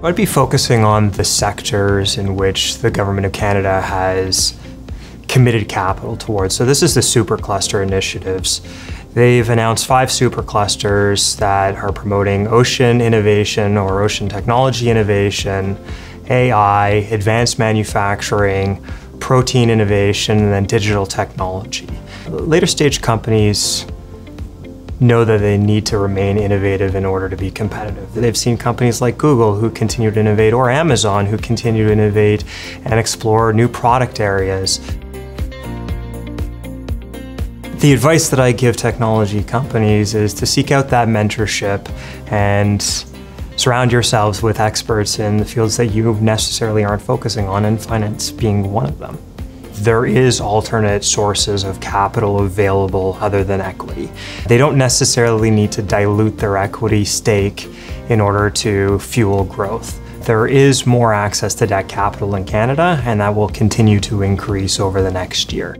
I'd be focusing on the sectors in which the Government of Canada has committed capital towards. So this is the supercluster initiatives. They've announced five superclusters that are promoting ocean innovation or ocean technology innovation, AI, advanced manufacturing, protein innovation, and then digital technology. Later stage companies know that they need to remain innovative in order to be competitive. They've seen companies like Google who continue to innovate or Amazon who continue to innovate and explore new product areas. The advice that I give technology companies is to seek out that mentorship and surround yourselves with experts in the fields that you necessarily aren't focusing on, and finance being one of them. There is alternate sources of capital available other than equity. They don't necessarily need to dilute their equity stake in order to fuel growth. There is more access to debt capital in Canada, and that will continue to increase over the next year.